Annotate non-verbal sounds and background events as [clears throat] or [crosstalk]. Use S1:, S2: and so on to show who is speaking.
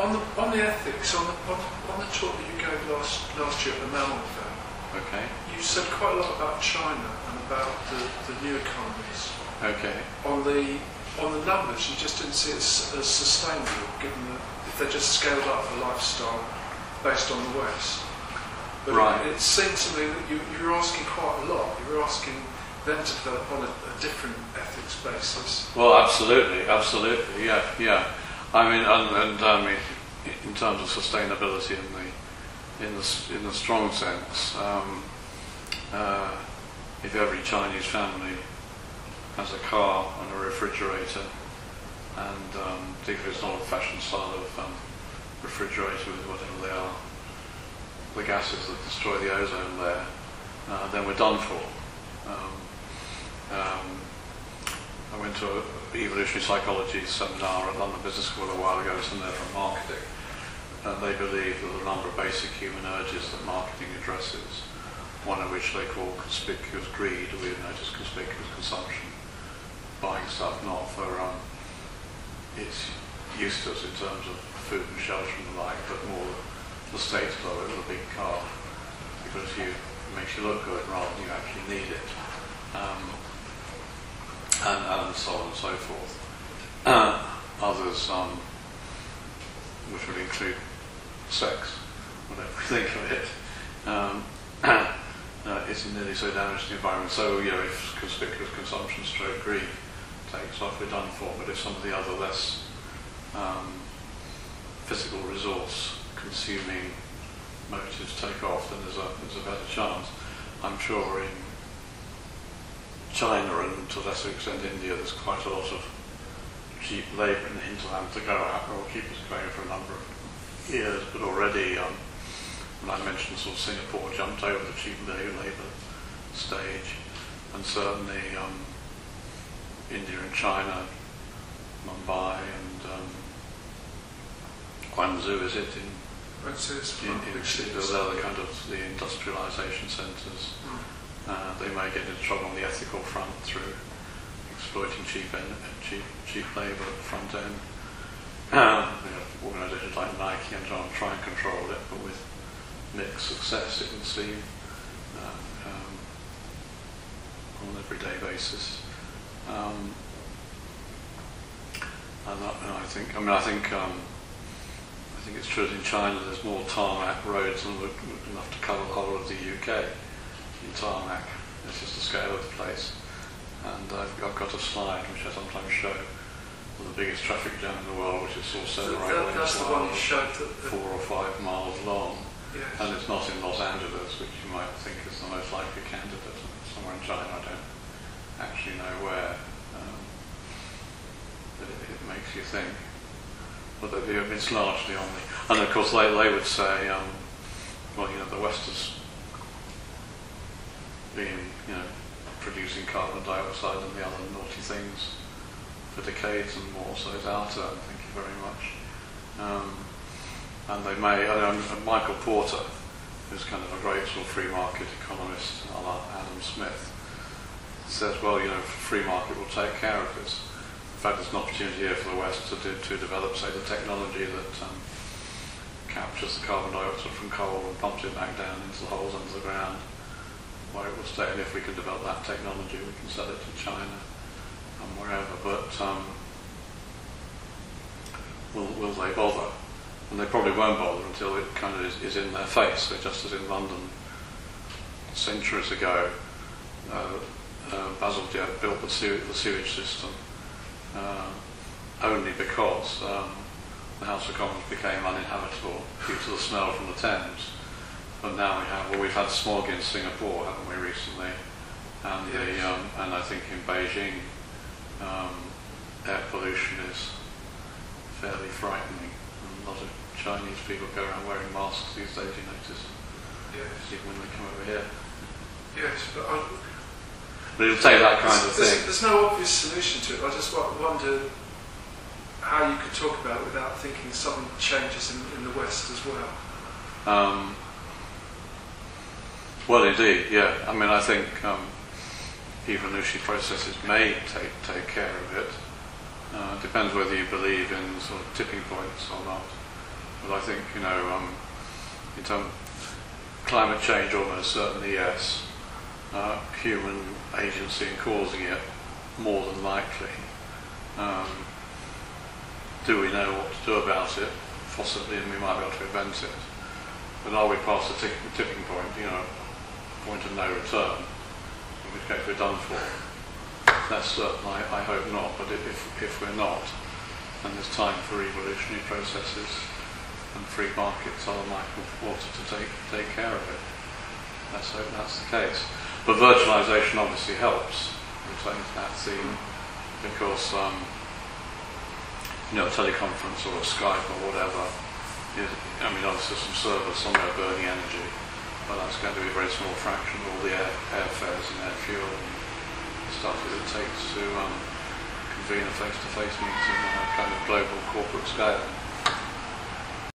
S1: on the on the ethics on the on, on the talk that you gave last last year at the Melbourne Fair,
S2: Okay.
S1: you said quite a lot about China and about the, the new economies.
S2: Okay.
S1: On the on the numbers, you just didn't see it as, as sustainable, given that if they just scaled up the lifestyle based on the West. But
S2: Right.
S1: it, it seemed to me that you, you were asking quite a lot. You were asking them to develop on a, a different ethics basis.
S2: Well, absolutely, absolutely, yeah, yeah. I mean, and, and mean, in terms of sustainability in the in the in the strong sense, um, uh, if every Chinese family has a car and a refrigerator, and um, particularly it's not a fashion style of um, refrigerator with whatever they are, the gases that destroy the ozone layer, uh, then we're done for. Um, um, I went to evolutionary psychology seminar at London Business School a while ago, some there from marketing, and they believe that a number of basic human urges that marketing addresses, one of which they call conspicuous greed, or we notice conspicuous consumption, buying stuff not for um, its use to us in terms of food and shelter and the like, but more the status of it, the big car, because you, it makes you look good rather than you actually need it. Um, and, and so on and so forth. Others, um, which would include sex, whatever we think of it, um, [clears throat] uh, isn't nearly so damaged to the environment. So, you know, if conspicuous consumption stroke greed takes off, we're done for. But if some of the other less um, physical resource consuming motives take off, then there's a, there's a better chance. I'm sure in China and to a lesser extent India, there's quite a lot of cheap labour in the hinterland to go at that will keep us going for a number of years. But already, um, when I mentioned sort of Singapore jumped over the cheap labour stage, and certainly um, India and China, Mumbai and um, Guangzhou is it in, in,
S1: one
S2: in
S1: big
S2: they're the kind of the industrialisation centres.
S1: Mm.
S2: Uh, they may get into trouble on the ethical front through exploiting cheap en- cheap cheap labour at the front end. Um, you know, organisations like Nike and John try and control it, but with mixed success, it would seem, uh, um, on an everyday basis. Um, and, I, and I think, I mean, I think, um, I think it's true that in China there's more tarmac roads than enough to cover the whole of the UK in tarmac. It's just the scale of the place. And I've, I've got a slide which I sometimes show of the biggest traffic jam in the world, which is sort of
S1: So
S2: seven or eight
S1: that, that's the one you
S2: wide,
S1: showed that, that
S2: four or five miles long.
S1: yes.
S2: And it's not in Los Angeles, which you might think is the most likely candidate. Somewhere in China, I don't actually know where. Um, but it, it makes you think. But the- the- it's largely on the... And of course, they, they would say, um, well, you know, the West has been, you know, producing carbon dioxide and the other naughty things for decades and more, so it's our turn, thank you very much. Um, and they may, and Michael Porter, who's kind of a great sort of free market economist, Adam Smith, says, well, you know, free market will take care of this. In fact, there's an opportunity here for the West to, do, to develop, say, the technology that um, captures the carbon dioxide from coal and pumps it back down into the holes under the ground where it will stay. And if we can develop that technology, we can sell it to China and wherever. But um, will, will they bother? And they probably won't bother until it kind of is, is in their face. So just as in London centuries ago, uh, uh, Bazalgette built the, the sewage system uh, only because um, the House of Commons became uninhabitable due to the smell from the Thames. But now we have, well, we've had smog in Singapore, haven't we, recently? And, the, um, and I think in Beijing, um, air pollution is fairly frightening. And a lot of Chinese people go around wearing masks these days, you notice,
S1: yes.
S2: even when they come over here.
S1: Yes, but I,
S2: But it'll take that kind of
S1: there's,
S2: thing.
S1: there's no obvious solution to it. I just wonder how you could talk about it without thinking something changes in, in the West as well.
S2: Um, well, indeed, yeah. I mean, I think um, evolutionary processes may take take care of it. Uh, it depends whether you believe in sort of tipping points or not. But I think, you know, um, in terms of climate change, almost certainly yes. Uh, human agency in causing it, more than likely. Um, do we know what to do about it? Possibly, and we might be able to prevent it. But are we past the tipping point, you know, point of no return, in which case we're done for? That's certain, I, I hope not, but if, if, we're not, then there's time for evolutionary processes and free markets are like water to take, take care of it. Let's hope that's the case. But virtualization obviously helps, to that theme, because um, you know, a teleconference or a Skype or whatever, is, I mean, obviously some servers somewhere burning energy, but that's going to be a very small fraction of all the air, airfares and air fuel and stuff that it takes to um, convene a face-to-face meeting on a kind of global corporate scale.